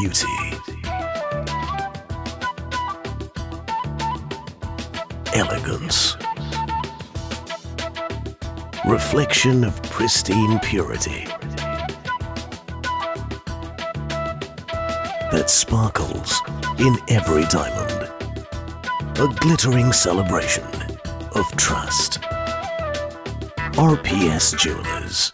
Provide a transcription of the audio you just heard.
beauty. Elegance. Reflection of pristine purity. That sparkles in every diamond. A glittering celebration of trust. RPS Jewelers.